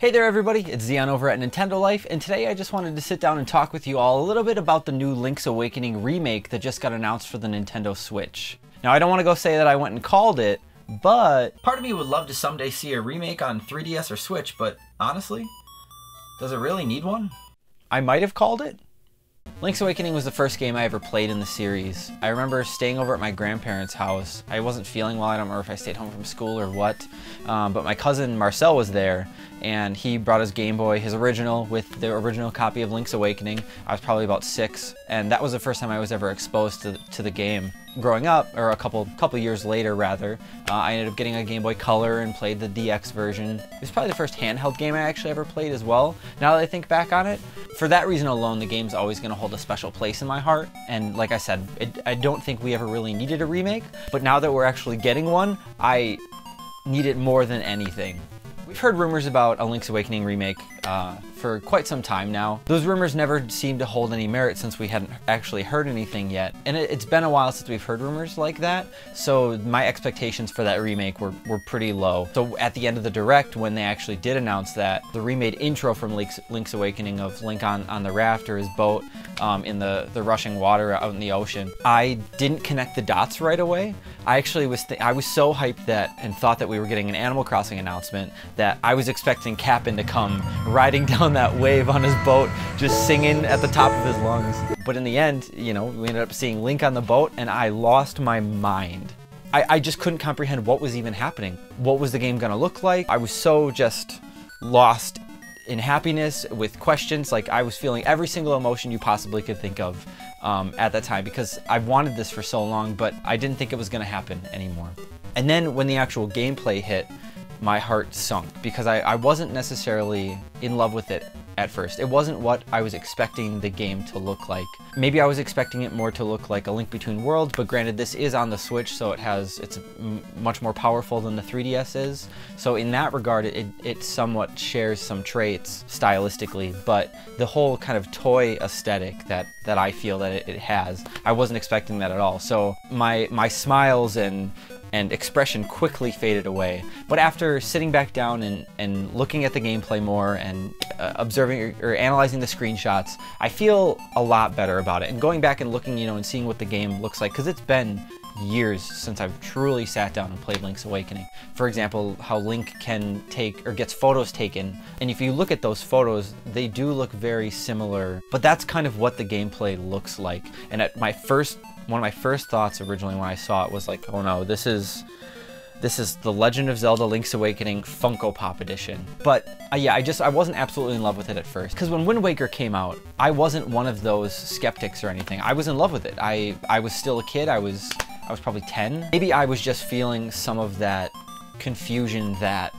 Hey there everybody, it's Zion over at Nintendo Life, and today I just wanted to sit down and talk with you all a little bit about the new Link's Awakening remake that just got announced for the Nintendo Switch. Now I don't want to go say that I went and called it, but... Part of me would love to someday see a remake on 3DS or Switch, but honestly, does it really need one? I might have called it. Link's Awakening was the first game I ever played in the series. I remember staying over at my grandparents' house. I wasn't feeling well, I don't remember if I stayed home from school or what, um, but my cousin Marcel was there, and he brought his Game Boy, his original, with the original copy of Link's Awakening. I was probably about six, and that was the first time I was ever exposed to, to the game. Growing up, or a couple couple years later rather, uh, I ended up getting a Game Boy Color and played the DX version. It was probably the first handheld game I actually ever played as well, now that I think back on it. For that reason alone, the game's always going to hold a special place in my heart, and like I said, it, I don't think we ever really needed a remake, but now that we're actually getting one, I need it more than anything. We've heard rumors about a Link's Awakening remake uh, for quite some time now. Those rumors never seemed to hold any merit since we hadn't actually heard anything yet. And it, has been a while since we've heard rumors like that, so my expectations for that remake were, were pretty low. So at the end of the Direct, when they actually did announce that, the remade intro from Link's, Link's Awakening of Link on, on the raft or his boat um, in the, the rushing water out in the ocean, I didn't connect the dots right away. I actually was, I was so hyped that and thought that we were getting an Animal Crossing announcement that I was expecting Kapp'n to come riding down that wave on his boat, just singing at the top of his lungs. But in the end, you know, we ended up seeing Link on the boat and I lost my mind. I, I just couldn't comprehend what was even happening. What was the game gonna look like? I was so just lost in happiness with questions. Like I was feeling every single emotion you possibly could think of um, at that time because I wanted this for so long, but I didn't think it was gonna happen anymore. And then when the actual gameplay hit, my heart sunk because I, I wasn't necessarily in love with it at first. It wasn't what I was expecting the game to look like. Maybe I was expecting it more to look like a Link Between Worlds, but granted this is on the Switch, so it has it's much more powerful than the 3DS is. So in that regard, it, it somewhat shares some traits stylistically, but the whole kind of toy aesthetic that, that I feel that it, it has, I wasn't expecting that at all. So my, my smiles and and expression quickly faded away. But after sitting back down and, and looking at the gameplay more and uh, observing or, or, analyzing the screenshots, I feel a lot better about it. And going back and looking, you know, and seeing what the game looks like, because it's been years since I've truly sat down and played Link's Awakening. For example, how Link can take or gets photos taken, and if you look at those photos, they do look very similar, but that's kind of what the gameplay looks like. And at my first one of my first thoughts originally when I saw it was like, oh no, this is this is the Legend of Zelda Link's Awakening Funko Pop edition. But uh, yeah, I just I wasn't absolutely in love with it at first because when Wind Waker came out, I wasn't one of those skeptics or anything. I was in love with it. I I was still a kid. I was I was probably 10. Maybe I was just feeling some of that confusion that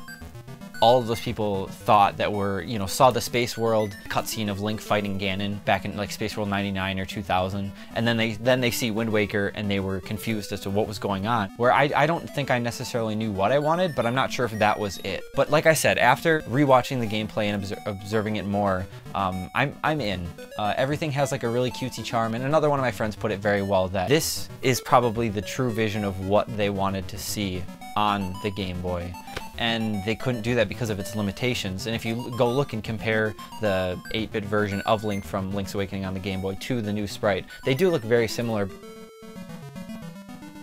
all of those people thought that were, you know, saw the Space World cutscene of Link fighting Ganon back in like Space World 99 or 2000, and then they then they see Wind Waker and they were confused as to what was going on. Where I, I don't think I necessarily knew what I wanted, but I'm not sure if that was it. But like I said, after rewatching the gameplay and obser observing it more, um, I'm, I'm in. Uh, everything has like a really cutesy charm, and another one of my friends put it very well that this is probably the true vision of what they wanted to see on the Game Boy and they couldn't do that because of its limitations. And if you go look and compare the 8-bit version of Link from Link's Awakening on the Game Boy to the new sprite, they do look very similar,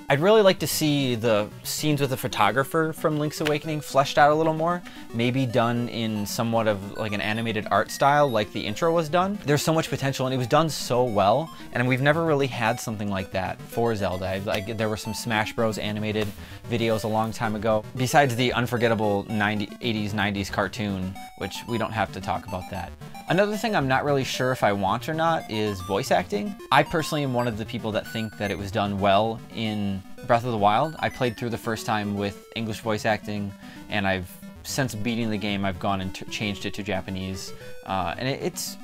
I'd really like to see the scenes with the photographer from Link's Awakening fleshed out a little more, maybe done in somewhat of like an animated art style like the intro was done. There's so much potential and it was done so well, and we've never really had something like that for Zelda. Like there were some Smash Bros animated videos a long time ago, besides the unforgettable 90, 80s, 90s cartoon, which we don't have to talk about that. Another thing I'm not really sure if I want or not is voice acting. I personally am one of the people that think that it was done well in Breath of the Wild. I played through the first time with English voice acting, and I've since beating the game, I've gone and changed it to Japanese, uh, and it, it's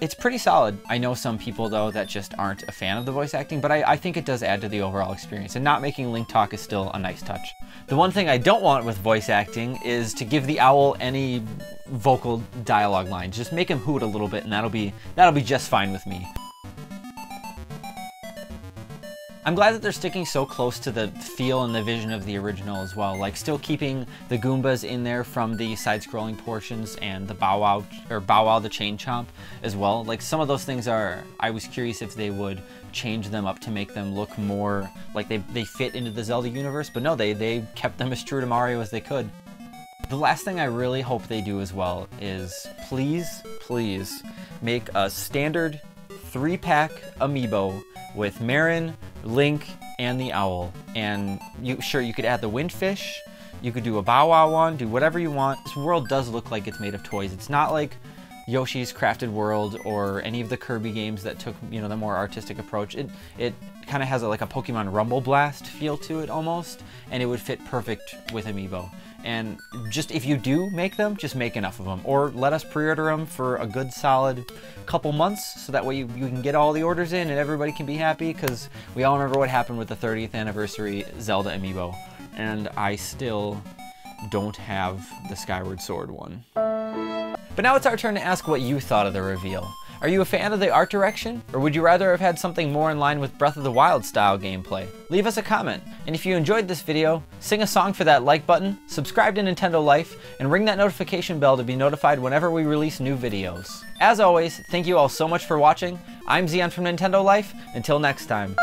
it's pretty solid. I know some people, though, that just aren't a fan of the voice acting, but I, I, think it does add to the overall experience, and not making Link talk is still a nice touch. The one thing I don't want with voice acting is to give the owl any vocal dialogue lines. Just make him hoot a little bit, and that'll be, that'll be just fine with me. I'm glad that they're sticking so close to the feel and the vision of the original as well, like still keeping the Goombas in there from the side-scrolling portions and the Bow Wow, or Bow Wow the Chain Chomp as well. Like some of those things are, I was curious if they would change them up to make them look more like they, they fit into the Zelda universe, but no, they, they kept them as true to Mario as they could. The last thing I really hope they do as well is please, please make a standard three-pack amiibo with Marin, Link, and the Owl. And you sure you could add the Windfish, you could do a Bow Wow one, do whatever you want. This world does look like it's made of toys. It's not like Yoshi's Crafted World or any of the Kirby games that took, you know, the more artistic approach. It it kind of has a, like a Pokemon Rumble Blast feel to it almost, and it would fit perfect with Amiibo. And just if you do make them, just make enough of them. Or let us pre-order them for a good solid couple months so that way you, you can get all the orders in and everybody can be happy because we all remember what happened with the 30th anniversary Zelda Amiibo. And I still don't have the Skyward Sword one. But now it's our turn to ask what you thought of the reveal. Are you a fan of the art direction? Or would you rather have had something more in line with Breath of the Wild style gameplay? Leave us a comment. And if you enjoyed this video, sing a song for that like button, subscribe to Nintendo Life, and ring that notification bell to be notified whenever we release new videos. As always, thank you all so much for watching. I'm Zion from Nintendo Life. Until next time.